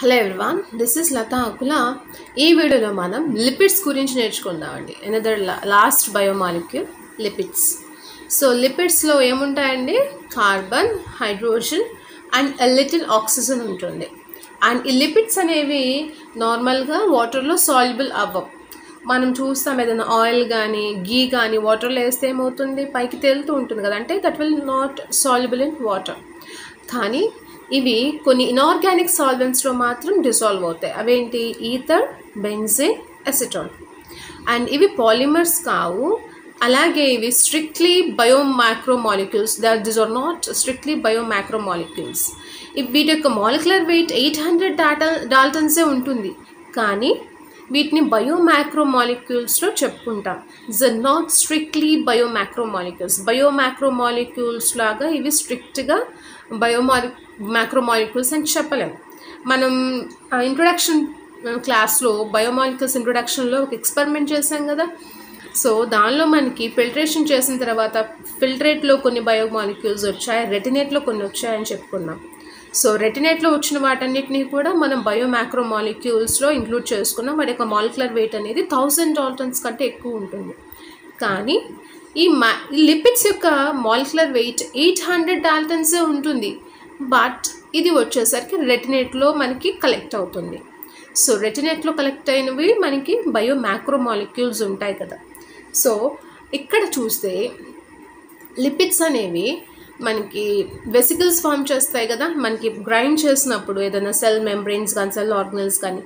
Hello everyone this is Latha Akula ఈ వీడియోలో మనం లిపిడ్స్ గురించి నేర్చుకుందామండి. Another last biomolecule lipids so లిపిడ్స్లో ఏముంటాయండి? Carbon hydrogen and little oxygen ఉంటుంది. And ఈ లిపిడ్స్ అనేవి నార్మల్గా వాటర్లో సాల్యుబుల్ అవ్వవు. మనం చూస్తాం ఏదైనా ఆయిల్ కానీ గీ కానీ వాటర్లో వేస్తే ఏమవుతుంది? పైకి తేలుతూ ఉంటుంది కదా. అంటే that will not soluble in water కానీ ఇవి కొన్ని ఇనార్గానిక్ సాల్వెంట్స్లో మాత్రం డిజాల్వ్ అవుతాయి. అవేంటి? ఈథర్ బెంజిన్ ఎసిటాల్ అండ్ ఇవి పాలిమర్స్ కావు. అలాగే ఇవి strictly biomacromolecules that this are not strictly biomacromolecules వీటి యొక్క మాలిక్యులర్ వెయిట్ ఎయిట్ హండ్రెడ్ డాటా డాల్టన్సే ఉంటుంది. కానీ వీటిని బయోమాక్రో మాలిక్యూల్స్లో చెప్పుకుంటాం. Is not strictly biomacromolecules biomacromolecules లాగా ఇవి స్ట్రిక్ట్గా బయోమాలి మ్యాక్రోమాలిక్యూల్స్ అని చెప్పలేం. మనం ఇంట్రొడక్షన్ క్లాస్లో బయోమాలిక్యూల్స్ ఇంట్రొడక్షన్లో ఒక ఎక్స్పెరిమెంట్ చేసాం కదా. సో దానిలో మనకి ఫిల్టరేషన్ చేసిన తర్వాత ఫిల్టరేట్లో కొన్ని బయోమాలిక్యూల్స్ వచ్చాయి రెటినేట్లో కొన్ని వచ్చాయని చెప్పుకున్నాం. సో రెటినేట్లో వచ్చిన వాటన్నిటిని కూడా మనం బయోమాక్రో మాలిక్యూల్స్లో ఇంక్లూడ్ చేసుకున్నాం. వాటి యొక్క మాలిక్యులర్ వెయిట్ అనేది థౌజండ్ డాల్టన్స్ కంటే ఎక్కువ ఉంటుంది. కానీ ఈ మా లిపిడ్స్ యొక్క మాలిక్యులర్ వెయిట్ ఎయిట్ హండ్రెడ్ డాల్టన్సే ఉంటుంది. బట్ ఇది వచ్చేసరికి రెటినేట్లో మనకి కలెక్ట్ అవుతుంది. సో రెటినేట్లో కలెక్ట్ అయినవి మనకి బయో మ్యాక్రో మాలిక్యూల్స్ ఉంటాయి కదా. సో ఇక్కడ చూస్తే లిపిడ్స్ అనేవి మనకి వెసికల్స్ ఫామ్ చేస్తాయి కదా మనకి గ్రైండ్ చేసినప్పుడు ఏదైనా సెల్ మెంబ్రెయిన్స్ కానీ సెల్ ఆర్గనల్స్ కానీ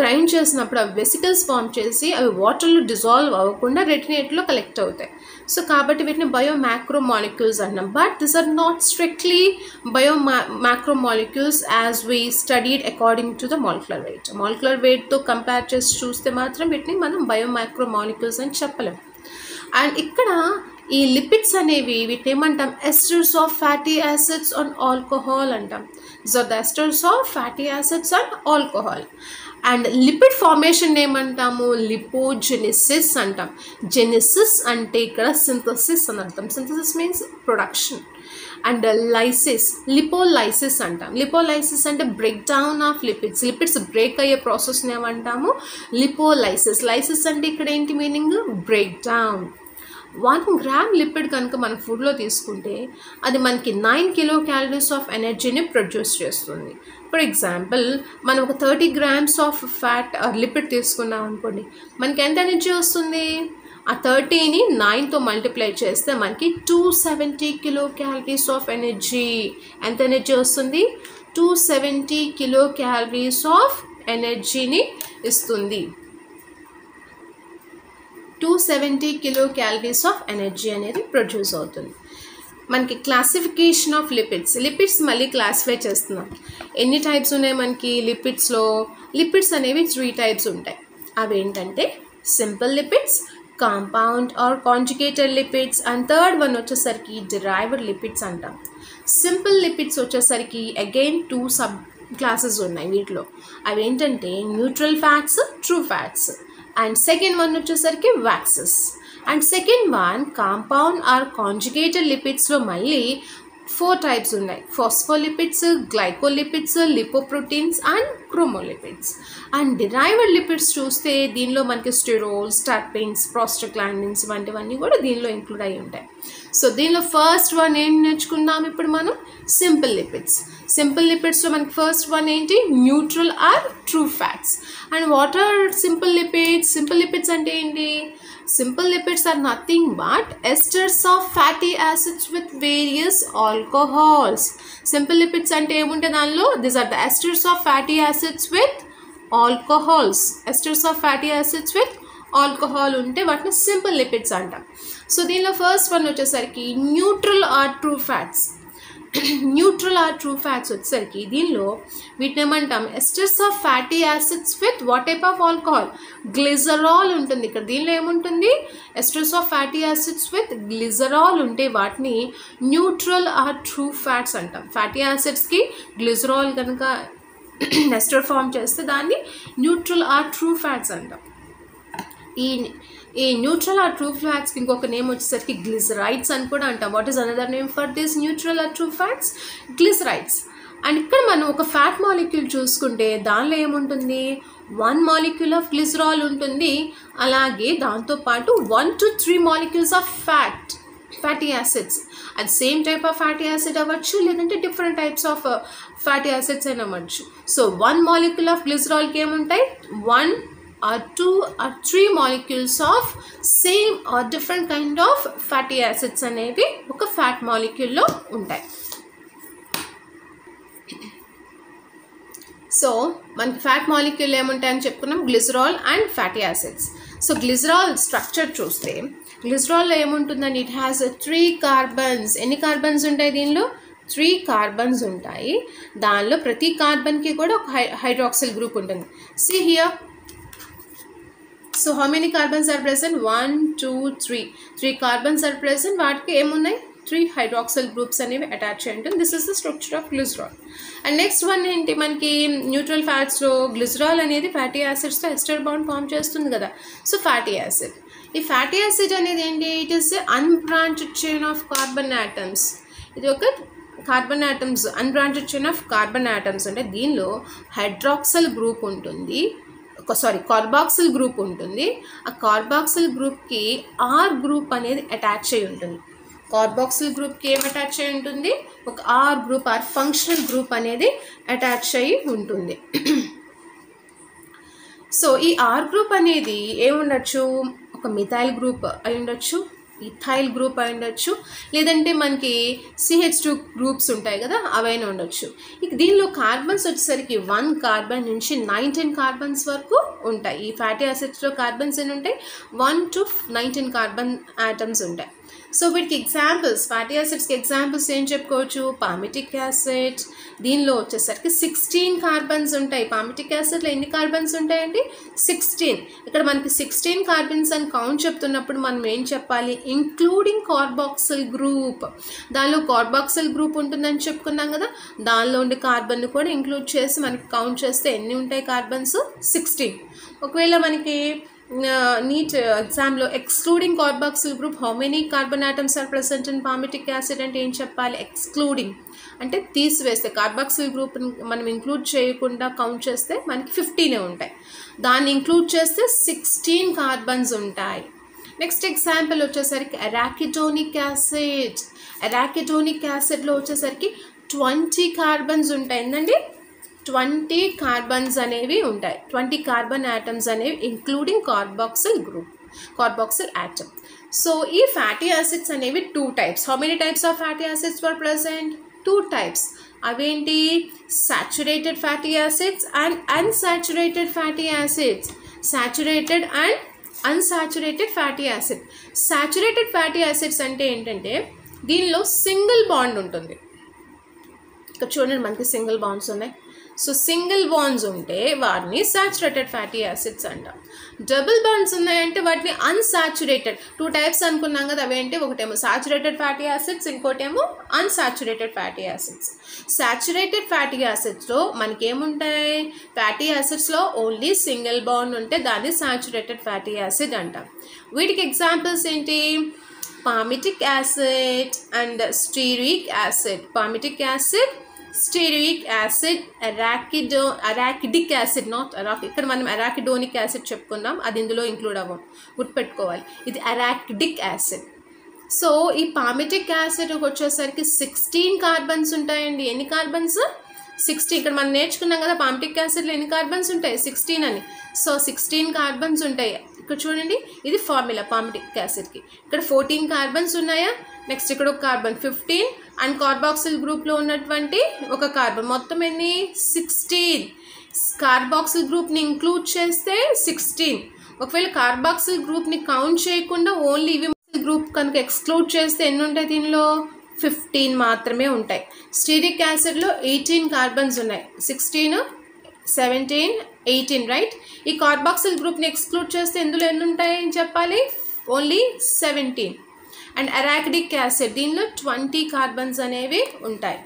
గ్రైండ్ చేసినప్పుడు అవి వెసికల్స్ ఫామ్ చేసి అవి వాటర్లో డిజాల్వ్ అవ్వకుండా రెటినేట్లో కలెక్ట్ అవుతాయి. సో కాబట్టి వీటిని బయో మ్యాక్రో మాలిక్యూల్స్ అంటున్నాం. But this are not strictly biomacromolecules as we studied according to the molecular weight molecular వెయిట్తో compare చేసి చూస్తే మాత్రం వీటిని మనం బయో మ్యాక్రో మాలిక్యూల్స్ అని చెప్పలేం. అండ్ ఇక్కడ ఈ లిపిడ్స్ అనేవి వీటిని ఏమంటాం? Esters of fatty acids and alcohol అంటాం. So the esters of fatty acids and alcohol and lipid formation ఏమంటాము? లిపోజెనిసిస్ అంటాం. జెనిసిస్ అంటే ఇక్కడ సింథసిస్ అని అర్థం. Synthesis means production and lysis lipolysis అంటాం. లిపోలైసిస్ అంటే break down of lipids lipids break అయ్యే ప్రాసెస్ని ఏమంటాము? లిపోలైసిస్ లైసిస్ అంటే ఇక్కడ ఏంటి meaning break down one gram lipid కనుక మన ఫుడ్లో తీసుకుంటే అది మనకి నైన్ కిలో క్యాలరీస్ ఆఫ్ ఎనర్జీని ప్రొడ్యూస్ చేస్తుంది. ఫర్ ఎగ్జాంపుల్ మనం ఒక thirty grams of fat lipid తీసుకున్నాం అనుకోండి మనకి ఎంత ఎనర్జీ వస్తుంది? ఆ థర్టీని నైన్తో మల్టిప్లై చేస్తే మనకి two seventy kilo calories of energy. ఎంత ఎనర్జీ వస్తుంది? Two seventy kilo calories of ఎనర్జీని ఇస్తుంది. Two seventy kilo calories of energy అనేది ప్రొడ్యూస్ అవుతుంది. మనకి క్లాసిఫికేషన్ ఆఫ్ లిపిడ్స్ లిపిడ్స్ మళ్ళీ క్లాసిఫై చేస్తున్నాం. ఎన్ని టైప్స్ ఉన్నాయి మనకి లిపిడ్స్లో? లిపిడ్స్ అనేవి త్రీ టైప్స్ ఉంటాయి. అవి ఏంటంటే simple lipids compound or conjugated lipids and third one వచ్చేసరికి డిరైవ్డ్ లిపిడ్స్ అంటాం. సింపుల్ లిపిడ్స్ వచ్చేసరికి అగైన్ టూ సబ్ క్లాసెస్ ఉన్నాయి వీటిలో. అవి ఏంటంటే neutral fats true fats. And second one వచ్చేసరికి waxes and second one compound or conjugated లిపిడ్స్లో మళ్ళీ four types ఉన్నాయి phospholipids glycolipids lipoproteins and chromolipids and derived lipids చూస్తే దీనిలో మనకి స్టెరోల్స్ టర్పిన్స్ ప్రాస్టోగ్లాండిన్స్ వంటివన్నీ కూడా దీనిలో ఇంక్లూడ్ అయి ఉంటాయి. సో దీనిలో ఫస్ట్ వన్ ఏం నేర్చుకుందాం ఇప్పుడు మనం? సింపుల్ లిపిడ్స్ సింపుల్ లిపిడ్స్లో మనకి ఫస్ట్ వన్ ఏంటి? Neutral or true fats and what are simple lipids simple lipids అంటే ఏంటి? Simple lipids are nothing but esters of fatty acids with various alcohols simple lipids అంటే ఏముంటే దానిలో? This are the esters of fatty acids with alcohols esters of fatty acids with alcohol ఉంటే వాటిని simple lipids అంటాం. So దీనిలో first one వచ్చేసరికి neutral or true fats neutral or true fats వచ్చేసరికి దీనిలో వీటిని ఏమంటాం? Esters of fatty acids with what type of alcohol? Glycerol ఉంటుంది. ఇక్కడ దీనిలో ఏముంటుంది? Esters of fatty acids with glycerol ఉంటే వాటిని న్యూట్రల్ ఆర్ ట్రూ ఫ్యాట్స్ అంటాం. ఫ్యాటీ యాసిడ్స్కి గ్లిజరాల్ కనుక ఎస్టర్ ఫామ్ చేస్తే దాన్ని న్యూట్రల్ ఆర్ ట్రూ ఫ్యాట్స్ అంటాం. ఈ ఈ న్యూట్రల్ ఆర్ ట్రూ ఫ్యాట్స్కి ఇంకొక నేమ్ వచ్చేసరికి గ్లిజరైట్స్ అని కూడా అంటాం. What is another name for this neutral or true fats glycerides and ఇక్కడ మనం ఒక ఫ్యాట్ మాలిక్యూల్ చూసుకుంటే దానిలో ఏముంటుంది? వన్ మాలిక్యూల్ ఆఫ్ గ్లిజరాల్ ఉంటుంది. అలాగే దాంతోపాటు one to three molecules of fat fatty acids అది same type of fatty acid అవ్వచ్చు లేదంటే different types of fatty acids అయిన అవ్వచ్చు. సో వన్ మాలిక్యూల్ ఆఫ్ గ్లిజరాల్కి ఏముంటాయి? One or two or three molecules of same or different kind of fatty acids అనేవి ఒక fat మాలిక్యూల్లో ఉంటాయి. సో మనకి ఫ్యాట్ మాలిక్యూల్ ఏముంటాయని చెప్పుకున్నాం? Glycerol and fatty acids so glycerol structure చూస్తే గ్లిజరాల్లో ఏముంటుందండి? ఇట్ హ్యాస్ త్రీ కార్బన్స్ ఎన్ని కార్బన్స్ ఉంటాయి దీనిలో? త్రీ కార్బన్స్ ఉంటాయి. దానిలో ప్రతి కార్బన్కి కూడా ఒక హై హైడ్రాక్సిల్ గ్రూప్ ఉంటుంది. See here so how many carbons are present one two three three carbons are present వాటికి ఏమున్నాయి? త్రీ హైడ్రాక్సల్ గ్రూప్స్ అనేవి అటాచ్ అయి ఉంటుంది this is the structure of glycerol and next one ఏంటి? మనకి న్యూట్రల్ ఫ్యాట్స్లో glycerol అనేది ఫ్యాటీ యాసిడ్స్తో ఎస్టర్ బాండ్ ఫామ్ చేస్తుంది కదా. సో ఫ్యాటీ యాసిడ్ ఈ ఫ్యాటీ యాసిడ్ అనేది ఏంటి? It is unbranched chain of carbon atoms ఇది ఒక carbon atoms unbranched chain of carbon atoms అంటే దీనిలో హైడ్రాక్సల్ గ్రూప్ ఉంటుంది. సారీ కార్బాక్సిల్ గ్రూప్ ఉంటుంది. ఆ కార్బాక్సిల్ గ్రూప్కి ఆర్ గ్రూప్ అనేది అటాచ్ అయి ఉంటుంది. కార్బాక్సిల్ గ్రూప్కి ఏం అటాచ్ అయి ఉంటుంది? ఒక R group or functional group అనేది అటాచ్ అయి ఉంటుంది. సో ఈ ఆర్ గ్రూప్ అనేది ఏముండొచ్చు? ఒక మిథైల్ గ్రూప్ అయి ఉండొచ్చు. ఇథైల్ గ్రూప్ అయి ఉండొచ్చు. లేదంటే మనకి సిహెచ్ టూ గ్రూప్స్ ఉంటాయి కదా అవైనా ఉండొచ్చు. ఇక దీనిలో కార్బన్స్ వచ్చేసరికి వన్ కార్బన్ నుంచి నైన్టీన్ కార్బన్స్ వరకు ఉంటాయి. ఈ ఫ్యాటీ యాసిడ్స్లో కార్బన్స్ ఎన్ని ఉంటాయి? One to nineteen carbon atoms ఉంటాయి. సో వీటికి ఎగ్జాంపుల్స్ ఫ్యాటీ యాసిడ్స్కి ఎగ్జాంపుల్స్ ఏం చెప్పుకోవచ్చు? పామిటిక్ యాసిడ్ దీనిలో వచ్చేసరికి సిక్స్టీన్ కార్బన్స్ ఉంటాయి. పామిటిక్ యాసిడ్లో ఎన్ని కార్బన్స్ ఉంటాయండి? సిక్స్టీన్ ఇక్కడ మనకి సిక్స్టీన్ కార్బన్స్ అని కౌంట్ చెప్తున్నప్పుడు మనం ఏం చెప్పాలి? ఇంక్లూడింగ్ కార్బాక్సిల్ గ్రూప్ దానిలో కార్బాక్సిల్ గ్రూప్ ఉంటుందని చెప్పుకున్నాం కదా? దానిలో ఉండే కార్బన్ కూడా ఇంక్లూడ్ చేసి మనకి కౌంట్ చేస్తే ఎన్ని ఉంటాయి కార్బన్స్ సిక్స్టీన్ ఒకవేళ మనకి నీట్ ఎగ్జామ్లో excluding carboxyl group how many carbon atoms are present in palmitic acid అంటే ఏం చెప్పాలి? ఎక్స్క్లూడింగ్ అంటే తీసివేస్తే కార్బాక్సిల్ గ్రూప్ మనం ఇంక్లూడ్ చేయకుండా కౌంట్ చేస్తే మనకి ఫిఫ్టీనే ఉంటాయి. దాన్ని ఇంక్లూడ్ చేస్తే సిక్స్టీన్ కార్బన్స్ ఉంటాయి. నెక్స్ట్ ఎగ్జాంపుల్ వచ్చేసరికి అరాకిటోనిక్ యాసిడ్ అరాకిటోనిక్ యాసిడ్లో వచ్చేసరికి ట్వంటీ కార్బన్స్ ఉంటాయి. ఏంటండి ట్వంటీ కార్బన్స్ అనేవి ఉంటాయి. ట్వంటీ కార్బన్ యాటమ్స్ అనేవి including carboxyl group carboxyl atom so ఈ ఫ్యాటీ యాసిడ్స్ అనేవి two types how many types of fatty acids for present two types అవేంటి? Saturated fatty acids and unsaturated fatty acids saturated and unsaturated fatty acid saturated fatty acids అంటే ఏంటంటే దీనిలో single bond ఉంటుంది. ఇక్కడ చూడండి మనకి single bonds ఉన్నాయి. So single bonds ఉంటే వాటిని సాచురేటెడ్ ఫ్యాటీ యాసిడ్స్ అంటాం. డబుల్ బాండ్స్ ఉన్నాయంటే వాటిని అన్సాచురేటెడ్. టూ టైప్స్ అనుకున్నాం కదా అవేంటి ఒకటేమో సాచురేటెడ్ ఫ్యాటీ యాసిడ్స్ ఇంకోటేమో unsaturated fatty acids. Saturated fatty యాసిడ్స్లో మనకేముంటాయి? ఫ్యాటీ యాసిడ్స్లో ఓన్లీ సింగిల్ బాండ్ ఉంటే దాన్ని సాచురేటెడ్ ఫ్యాటీ యాసిడ్ అంటాం. వీటికి ఎగ్జాంపుల్స్ ఏంటి? Palmitic acid and stearic acid. Palmitic acid stearic acid అరాకిడో arachidic acid not అరాక్ ఇక్కడ మనం అరాకిడోనిక్ యాసిడ్ చెప్పుకున్నాం అది ఇందులో ఇంక్లూడ్ అవ్వం గుర్తుపెట్టుకోవాలి. ఇది అరాకిడిక్ యాసిడ్. సో ఈ పామెటిక్ యాసిడ్ వచ్చేసరికి సిక్స్టీన్ కార్బన్స్ ఉంటాయండి. ఎన్ని కార్బన్స్ సిక్స్టీన్ ఇక్కడ మనం నేర్చుకున్నాం కదా పామిటిక్ యాసిడ్లో ఎన్ని కార్బన్స్ ఉంటాయి? సిక్స్టీన్ అని. సో సిక్స్టీన్ కార్బన్స్ ఉంటాయి. ఇక్కడ చూడండి ఇది ఫార్ములా పామిటిక్ యాసిడ్కి ఇక్కడ ఫోర్టీన్ కార్బన్స్ ఉన్నాయా? నెక్స్ట్ ఇక్కడ ఒక కార్బన్ ఫిఫ్టీన్ అండ్ కార్బాక్సిల్ గ్రూప్లో ఉన్నటువంటి ఒక కార్బన్ మొత్తం ఎన్ని? సిక్స్టీన్ కార్బాక్సిల్ గ్రూప్ని ఇంక్లూడ్ చేస్తే సిక్స్టీన్ ఒకవేళ కార్బాక్సిల్ గ్రూప్ని కౌంట్ చేయకుండా ఓన్లీ ఇవి గ్రూప్ కనుక ఎక్స్క్లూడ్ చేస్తే ఎన్ని ఉంటాయి దీనిలో? ఫిఫ్టీన్ మాత్రమే ఉంటాయి. స్టీరిక్ యాసిడ్లో ఎయిటీన్ కార్బన్స్ ఉన్నాయి. సిక్స్టీన్ సెవెంటీన్ ఎయిటీన్ రైట్ ఈ కార్బాక్సిల్ గ్రూప్ని ఎక్స్క్లూడ్ చేస్తే ఎందులో ఎన్ని ఉంటాయని చెప్పాలి? Only seventeen and arachidic acid దీనిలో ట్వంటీ కార్బన్స్ అనేవి ఉంటాయి.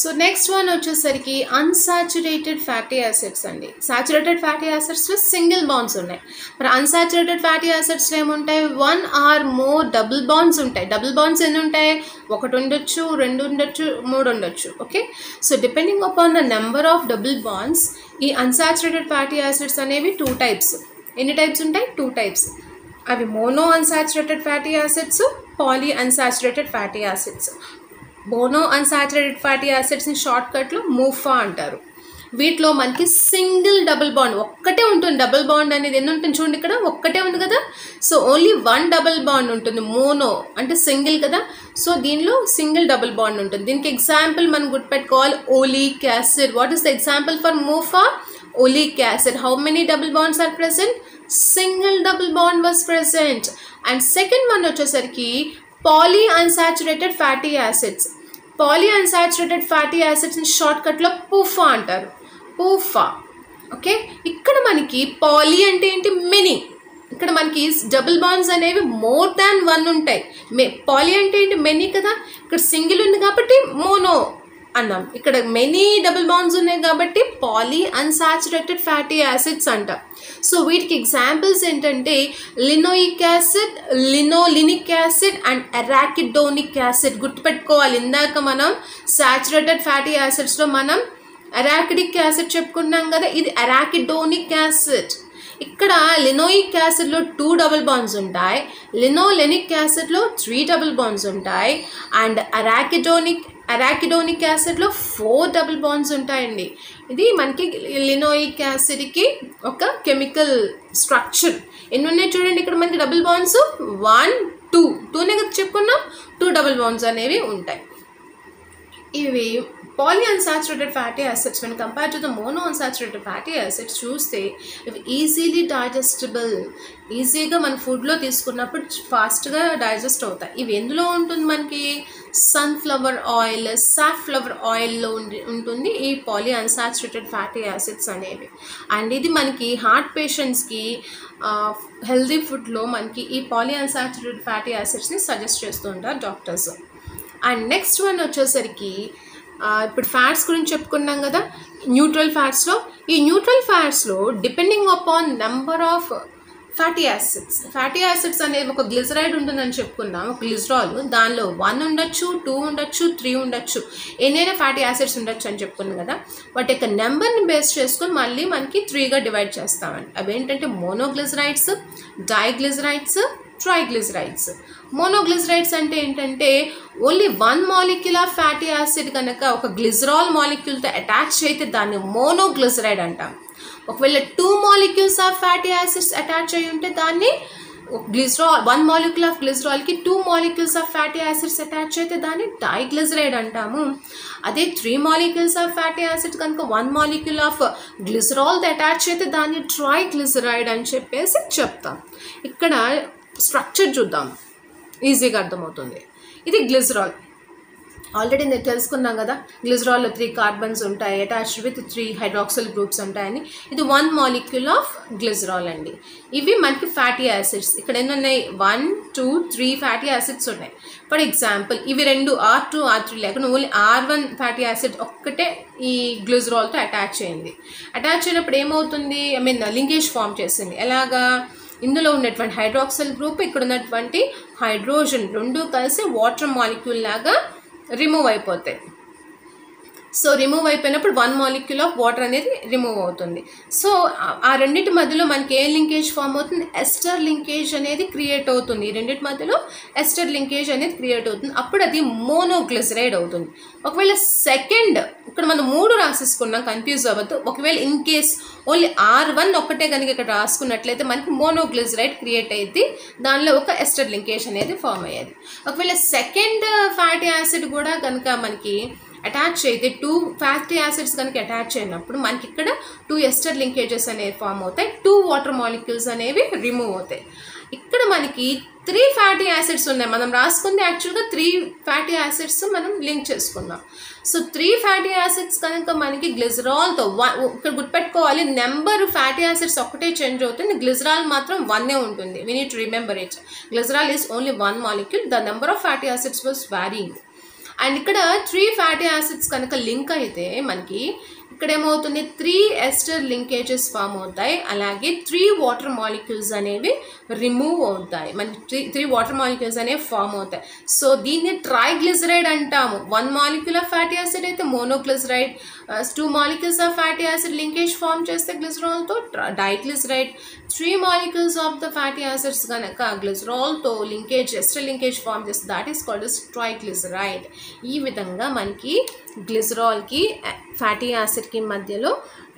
సో నెక్స్ట్ వన్ వచ్చేసరికి అన్సాచురేటెడ్ ఫ్యాటీ యాసిడ్స్ అండి. సాచురేటెడ్ ఫ్యాటీ యాసిడ్స్లో సింగిల్ బాండ్స్ ఉన్నాయి. మరి అన్సాచురేటెడ్ ఫ్యాటీ యాసిడ్స్లో ఏముంటాయి? One or more double bonds ఉంటాయి. డబుల్ బాండ్స్ ఎన్ని ఉంటాయి? ఒకటి ఉండొచ్చు రెండు ఉండొచ్చు మూడు ఉండొచ్చు. Okay so depending upon the number of double bonds ఈ అన్సాచురేటెడ్ ఫ్యాటీ యాసిడ్స్ అనేవి టూ టైప్స్ ఎన్ని టైప్స్ ఉంటాయి? టూ టైప్స్ అవి monounsaturated fatty acids polyunsaturated fatty acids monounsaturated fatty యాసిడ్స్ని షార్ట్కట్లో మూఫా అంటారు. వీటిలో మనకి సింగిల్ డబుల్ బాండ్ ఒక్కటే ఉంటుంది. డబుల్ బాండ్ అనేది ఎన్ని ఉంటుంది చూడండి ఇక్కడ? ఒక్కటే ఉంది కదా? So only one double bond ఉంటుంది మోనో అంటే సింగిల్ కదా? సో దీనిలో సింగిల్ డబుల్ బాండ్ ఉంటుంది. దీనికి ఎగ్జాంపుల్ మనం గుర్తుపెట్టుకోవాలి oleic acid what is the example for MUFA oleic acid how many double bonds are present single double bond was present and second one వచ్చేసరికి polyunsaturated fatty acids polyunsaturated fatty యాసిడ్స్ని షార్ట్కట్లో PUFA అంటారు. PUFA okay ఇక్కడ మనకి poly అంటే ఏంటి? Many ఇక్కడ మనకి double bonds అనేవి మోర్ దాన్ వన్ ఉంటాయి. మే పాలీ అంటే ఏంటి? మెనీ కదా. ఇక్కడ సింగిల్ ఉంది కాబట్టి మోనో అన్నాం. ఇక్కడ మెనీ డబుల్ బాండ్స్ ఉన్నాయి కాబట్టి పాలీ అన్సాచురేటెడ్ ఫ్యాటీ యాసిడ్స్ అంట. సో వీటికి ఎగ్జాంపుల్స్ ఏంటంటే linoleic acid linolenic acid and arachidonic acid గుర్తుపెట్టుకోవాలి. ఇందాక మనం సాచురేటెడ్ ఫ్యాటీ యాసిడ్స్లో మనం అరాకిడిక్ యాసిడ్ చెప్పుకున్నాం కదా ఇది అరాకిడోనిక్ యాసిడ్ ఇక్కడ లినోయిక్ యాసిడ్లో టూ డబుల్ బాండ్స్ ఉంటాయి లినోలెనిక్ యాసిడ్లో త్రీ డబుల్ బాండ్స్ ఉంటాయి అండ్ అరాకిడోనిక్ అరాకిడోనిక్ యాసిడ్లో ఫోర్ డబుల్ బాండ్స్ ఉంటాయండి. ఇది మనకి లినోయిక్ యాసిడ్కి ఒక కెమికల్ స్ట్రక్చర్. ఎన్ని ఉన్నాయి చూడండి ఇక్కడ మనకి డబుల్ బాండ్స్ వన్ టూ టూనే కదా చెప్పుకున్నాం టూ డబుల్ బాండ్స్ అనేవి ఉంటాయి. ఇవి polyunsaturated fatty acids when compare to the monounsaturated fatty acids చూస్తే ఇవి ఈజీలీ డైజెస్టబుల్ ఈజీగా మన ఫుడ్లో తీసుకున్నప్పుడు ఫాస్ట్గా డైజెస్ట్ అవుతాయి. ఇవి ఎందులో ఉంటుంది మనకి? సన్ఫ్లవర్ ఆయిల్ సాఫ్లవర్ ఆయిల్లో ఉంటుంది ఈ పాలీ అన్సాచురేటెడ్ ఫ్యాటీ యాసిడ్స్ అనేవి. అండ్ ఇది మనకి హార్ట్ పేషెంట్స్కి హెల్దీ ఫుడ్లో మనకి ఈ పాలీ అన్సాచురేటెడ్ ఫ్యాటీ యాసిడ్స్ని సజెస్ట్ చేస్తుంటారు డాక్టర్స్. అండ్ నెక్స్ట్ వన్ వచ్చేసరికి ఇప్పుడు ఫ్యాట్స్ గురించి చెప్పుకున్నాం కదా న్యూట్రల్ ఫ్యాట్స్లో ఈ neutral ఫ్యాట్స్లో depending upon number of fatty acids fatty acids అనేది ఒక గ్లిజరైడ్ ఉంటుందని చెప్పుకున్నాం ఒక గ్లిజరాల్ దానిలో వన్ ఉండొచ్చు టూ ఉండొచ్చు త్రీ ఉండొచ్చు. ఎన్నైనా ఫ్యాటీ యాసిడ్స్ ఉండొచ్చు అని చెప్పుకున్నాం కదా. వాటి యొక్క నెంబర్ని బేస్ చేసుకొని మళ్ళీ మనకి త్రీగా డివైడ్ చేస్తామండి. అవి ఏంటంటే మోనోగ్లిజరైడ్స్ డైగ్లిజరైడ్స్ ట్రైగ్లిజరైడ్స్ మోనోగ్లిజరైడ్స్ అంటే ఏంటంటే only one molecule of fatty acid కనుక ఒక గ్లిజరాల్ మాలిక్యూల్తో అటాచ్ అయితే దాన్ని మోనోగ్లిజరైడ్ అంటాం. ఒకవేళ two molecules of fatty acids attach అయి ఉంటే దాన్ని glycerol one molecule of గ్లిజరాల్కి two molecules of fatty acids attach అయితే దాన్ని డైగ్లిజరైడ్ అంటాము. అదే three molecules of fatty acid కనుక one molecule of glycerol attach అయితే దాన్ని ట్రైగ్లిజరైడ్ అని చెప్పేసి చెప్తాం. ఇక్కడ స్ట్రక్చర్ చూద్దాం. ఈజీగా అర్థమవుతుంది. ఇది గ్లిజరాల్. ఆల్రెడీ నేను తెలుసుకున్నాం కదా గ్లిజరాల్లో త్రీ కార్బన్స్ ఉంటాయి attached with three hydroxyl groups ఉంటాయని. ఇది వన్ మాలిక్యూల్ ఆఫ్ గ్లిజరాల్ అండి. ఇవి మనకి ఫ్యాటీ యాసిడ్స్ ఇక్కడ ఎన్ని ఉన్నాయి one two three fatty acids ఉన్నాయి. ఫర్ ఎగ్జాంపుల్ ఇవి రెండు ఆర్ టూ ఆర్ త్రీ లేకుండా only or one fatty acid ఒక్కటే ఈ గ్లిజరాల్తో అటాచ్ అయింది. అటాచ్ అయినప్పుడు ఏమవుతుంది? ఐ మీన్ లింకేజ్ ఫామ్ చేసింది ఎలాగా? ఇందులో ఉన్నటువంటి హైడ్రాక్సిల్ గ్రూప్ ఇక్కడ ఉన్నటువంటి హైడ్రోజన్ రెండు కలిసి వాటర్ మాలిక్యూల్ లాగా రిమూవ్ అయిపోతాయి. సో రిమూవ్ అయిపోయినప్పుడు వన్ మాలిక్యూల్ ఆఫ్ వాటర్ అనేది రిమూవ్ అవుతుంది. సో ఆ రెండింటి మధ్యలో మనకి ఏ లింకేజ్ ఫామ్ అవుతుంది? ఎస్టర్ లింకేజ్ అనేది క్రియేట్ అవుతుంది. ఈ రెండింటి మధ్యలో ఎస్టర్ లింకేజ్ అనేది క్రియేట్ అవుతుంది. అప్పుడు అది మోనోగ్లిజరైడ్ అవుతుంది. ఒకవేళ సెకండ్ ఇక్కడ మనం మూడు రాసేసుకున్నాం కన్ఫ్యూజ్ అవ్వద్దు. ఒకవేళ in case only or one ఒక్కటే కనుక ఇక్కడ రాసుకున్నట్లయితే మనకి మోనోగ్లిజరైడ్ క్రియేట్ అయ్యింది దానిలో ఒక ఎస్టర్ లింకేజ్ అనేది ఫామ్ అయ్యేది. ఒకవేళ సెకండ్ ఫ్యాటీ యాసిడ్ కూడా కనుక మనకి అటాచ్ అయితే టూ ఫ్యాటీ యాసిడ్స్ కనుక అటాచ్ అయినప్పుడు మనకి ఇక్కడ టూ ఎస్టర్ లింకేజెస్ అనేవి ఫామ్ అవుతాయి. టూ వాటర్ మాలిక్యూల్స్ అనేవి రిమూవ్ అవుతాయి. ఇక్కడ మనకి త్రీ ఫ్యాటీ యాసిడ్స్ ఉన్నాయి. మనం రాసుకుంది యాక్చువల్గా త్రీ ఫ్యాటీ యాసిడ్స్ మనం లింక్ చేసుకున్నాం. సో త్రీ ఫ్యాటీ యాసిడ్స్ కనుక మనకి గ్లిజరాల్తో వన్ ఇక్కడ గుర్తుపెట్టుకోవాలి నెంబర్ ఫ్యాటీ యాసిడ్స్ ఒకటే చేంజ్ అవుతుంది. గ్లిజరాల్ మాత్రం వన్నే ఉంటుంది. We need remember it glycerol is only one molecule the number of fatty acids was varying and ఇక్కడ త్రీ ఫ్యాటీ యాసిడ్స్ కనుక లింక్ అయితే మనకి ఇక్కడ ఏమవుతుంది త్రీ ఎస్టర్ లింకేజెస్ ఫామ్ అవుతాయి. అలాగే త్రీ వాటర్ మాలిక్యూల్స్ అనేవి రిమూవ్ అవుతాయి. మనకి త్రీ త్రీ వాటర్ మాలిక్యూల్స్ అనేవి ఫామ్ అవుతాయి. సో దీన్ని ట్రైగ్లిజరైడ్ అంటాము. One molecule of fatty acid అయితే monoglyceride two molecules of fatty acid linkage form చేస్తే గ్లిజరాల్తో diglyceride three molecules of the fatty acids కనుక గ్లిజరాల్తో లింకేజ్ ఎస్టర్ లింకేజ్ ఫామ్ చేస్తే that is called triglyceride ఈ విధంగా మనకి గ్లిజరాల్కి ఫ్యాటీ యాసిడ్కి మధ్యలో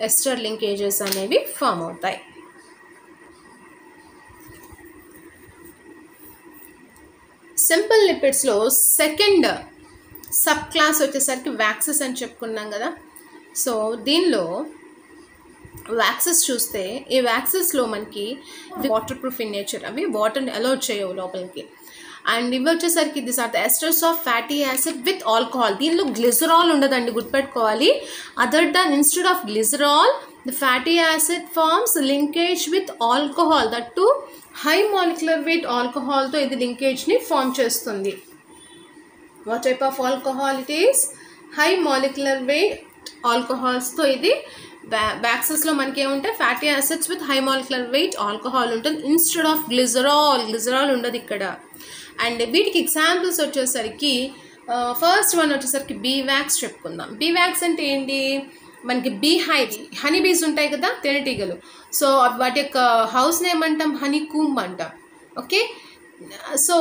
ఎస్టర్ లింకేజెస్ అనేవి ఫామ్ అవుతాయి. సింపుల్ లిపిడ్స్లో సెకండ్ సబ్ క్లాస్ వచ్చేసరికి వ్యాక్సెస్ అని చెప్పుకున్నాం కదా. సో దీనిలో వ్యాక్సెస్ చూస్తే ఈ వ్యాక్సెస్లో మనకి వాటర్ ప్రూఫ్ ఇన్ నేచర్ అవి వాటర్ని అలౌట్ చేయవు లోపలికి. అండ్ ఇవి వచ్చేసరికి this are the esters of fatty acid with alcohol. దీనిలో గ్లిజరాల్ ఉండదండి గుర్తుపెట్టుకోవాలి. Other than instead of glycerol the fatty acid forms linkage with alcohol. That to high molecular weight ఆల్కహాల్తో ఇది లింకేజ్ని ఫామ్ చేస్తుంది. What type of alcohol it is? High molecular weight ఆల్కహాల్స్తో ఇది వ్యాక్సెస్లో మనకి ఏముంటాయి fatty acids with high molecular weight alcohol ఉంటుంది. Instead of glycerol glycerol ఉండదు ఇక్కడ. అండ్ వీటికి ఎగ్జాంపుల్స్ వచ్చేసరికి ఫస్ట్ వన్ వచ్చేసరికి బీ వ్యాక్స్ చెప్పుకుందాం. బీ వ్యాక్స్ అంటే ఏంటి? మనకి బీ హైవ్ హనీ బీస్ ఉంటాయి కదా తేనెటీగలు సో వాటి యొక్క హౌస్ నేమ్ అంటాం హనీ కూంబ్ అంటాం ఓకే సో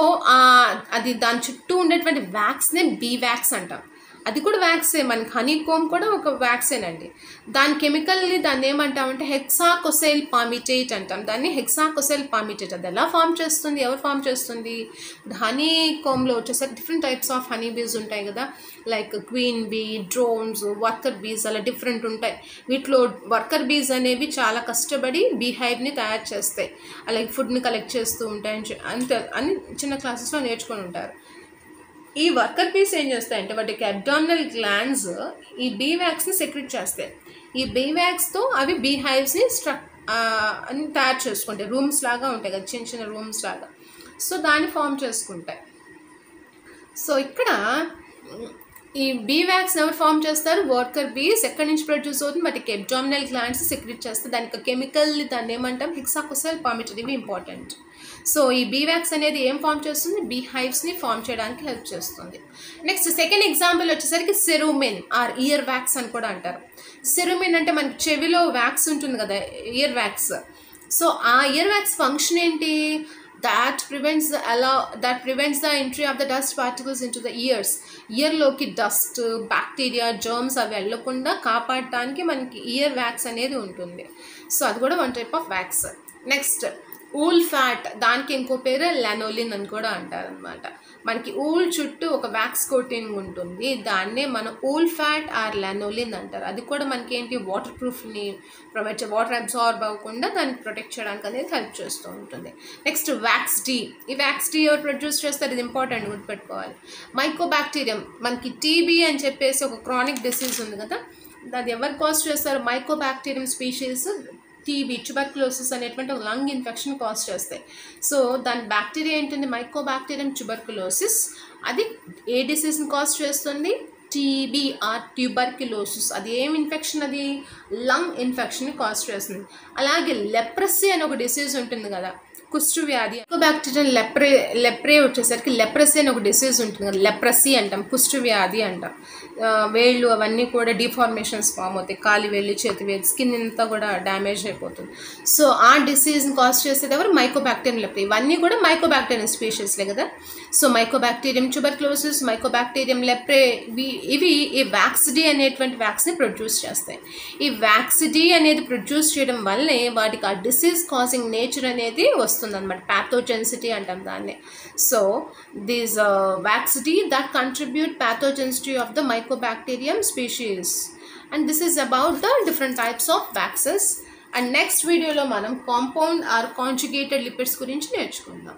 అది దాని చుట్టూ ఉండేటువంటి వ్యాక్స్నే బీ వ్యాక్స్ అంటాం. అది కూడా వ్యాక్సే మనకి హనీ కోమ్ కూడా ఒక వ్యాక్సేనండి దాని కెమికల్ని దాన్ని ఏమంటామంటే హెక్సాకొసైల్ పామిటేట్ అంటాం. దాన్ని హెక్సాకొసైల్ పామిటేట్ అది ఎలా ఫామ్ చేస్తుంది? ఎవరు ఫామ్ చేస్తుంది? హనీ కోమ్లో వచ్చేసరికి different types of honey bees ఉంటాయి కదా. Like queen bee drones worker bees అలా డిఫరెంట్ ఉంటాయి. వీటిలో వర్కర్ బీస్ అనేవి చాలా కష్టపడి బీహైవ్ని తయారు చేస్తాయి. అలాగే ఫుడ్ని కలెక్ట్ చేస్తూ ఉంటాయి. అంత అని చిన్న క్లాసెస్లో నేర్చుకొని ఉంటారు. ఈ వర్కర్ పీస్ ఏం చేస్తాయంటే వాటి అబ్డామినల్ గ్లాండ్స్ ఈ బీ వ్యాక్స్ని సెక్రెట్ చేస్తాయి. ఈ బీ వ్యాక్స్తో అవి బీ హైవ్స్ని స్ట్రక్ అని తయారు చేసుకుంటాయి. రూమ్స్ లాగా ఉంటాయి కదా చిన్న చిన్న రూమ్స్ లాగా. సో దాన్ని ఫామ్ చేసుకుంటాయి. సో ఇక్కడ ఈ బీ వ్యాక్స్ ఎవరు ఫామ్ చేస్తారు? వర్కర్ బీస్ ఎక్కడి నుంచి ప్రొడ్యూస్ అవుతుంది? వాటికి అబ్డామినల్ గ్లాండ్స్ సెక్రెట్ చేస్తే దానికి కెమికల్ దాన్ని ఏమంటాం? హిక్సాకోసైల్ పామిటర్ ఇవి ఇంపార్టెంట్ సో ఈ బీ వ్యాక్స్ అనేది ఏం ఫామ్ చేస్తుంది? బీ హైవ్స్ని ఫామ్ చేయడానికి హెల్ప్ చేస్తుంది. నెక్స్ట్ సెకండ్ ఎగ్జాంపుల్ వచ్చేసరికి సెరూమిన్ ఆర్ ఇయర్ వ్యాక్స్ అని కూడా అంటారు. సెరూమిన్ అంటే మనకి చెవిలో వ్యాక్స్ ఉంటుంది కదా ఇయర్ వ్యాక్స్ సో ఆ ఇయర్ వ్యాక్స్ ఫంక్షన్ ఏంటి? దాట్ ప్రివెంట్స్ అలా that prevents the entry of the dust particles into the ears ఇయర్లోకి dust bacteria germs అవి వెళ్ళకుండా కాపాడటానికి మనకి ఇయర్ వ్యాక్స్ అనేది ఉంటుంది. సో అది కూడా one type of wax next wool fat దానికి ఇంకో పేరు లెనోలిన్ అని కూడా అంటారు అనమాట మనకి ఊల్ చుట్టూ ఒక వ్యాక్స్ కోటింగ్ ఉంటుంది దాన్నే మనం ఊల్ ఫ్యాట్ ఆర్ లెనోలిన్ అంటారు. అది కూడా మనకి ఏంటి వాటర్ ప్రూఫ్ని ప్రొవైడ్ వాటర్ అబ్జార్బ్ అవ్వకుండా దాన్ని ప్రొటెక్ట్ చేయడానికి అనేది హెల్ప్ చేస్తూ ఉంటుంది. నెక్స్ట్ వ్యాక్స్ టీ ఈ వ్యాక్స్ టీ ఎవరు ప్రొడ్యూస్ చేస్తారు? ఇది ఇంపార్టెంట్ గుర్తుపెట్టుకోవాలి. మైకోబాక్టీరియం మనకి టీబీ అని చెప్పేసి ఒక క్రానిక్ డిసీజ్ ఉంది కదా అది ఎవరు కాజ్ చేస్తారు? మైకోబాక్టీరియం స్పీషీస్ టీబీ ట్యూబర్క్లోసిస్ అనేటువంటి ఒక లంగ్ ఇన్ఫెక్షన్ కాజ్ చేస్తాయి. సో దాని బ్యాక్టీరియా ఏంటంటే మైకోబాక్టీరియం ట్యూబర్క్లోసిస్ అది ఏ డిసీజ్ని కాజ్ చేస్తుంది? టీబీ ఆర్ ట్యూబర్క్యులోసిస్ అది ఏం ఇన్ఫెక్షన్ అది? లంగ్ ఇన్ఫెక్షన్ కాజ్ చేస్తుంది. అలాగే లెప్రసీ అని ఒక డిసీజ్ ఉంటుంది కదా కుష్టు వ్యాధి. బ్యాక్టీరియల్ లెప్రే లెప్రే వచ్చేసరికి లెప్రసీ అని ఒక డిసీజ్ ఉంటుంది కదా లెప్రసీ అంటాం కుష్టు వ్యాధి అంటాం. వేళ్ళు అవన్నీ కూడా డిఫార్మేషన్స్ ఫామ్ అవుతాయి. కాలి వేళ్ళు చేతి వేలు స్కిన్ అంతా కూడా డ్యామేజ్ అయిపోతుంది. సో ఆ డిసీజ్ని కాజ్ చేసేది ఎవరు? మైకోబాక్టీరియం లెప్రే ఇవన్నీ కూడా మైకోబాక్టీరియం స్పీషీస్లే కదా. So mycobacterium tuberculosis mycobacterium leprae ఇవి ఇవి ఈ వ్యాక్సిడీ అనేటువంటి వ్యాక్సిన్ ప్రొడ్యూస్ చేస్తాయి. ఈ వ్యాక్సిడీ అనేది ప్రొడ్యూస్ చేయడం వల్లే వాటికి ఆ డిసీజ్ కాజింగ్ నేచర్ అనేది వస్తుంది. అనమాట ప్యాథోజెన్సిటీ అంటాం దాన్ని. So these wax D that contribute pathogenicity of the mycobacterium species and this is about the different types of waxes and next వీడియోలో మనం కాంపౌండ్ ఆర్ కాంజుగేటెడ్ లిపిడ్స్ గురించి నేర్చుకుందాం.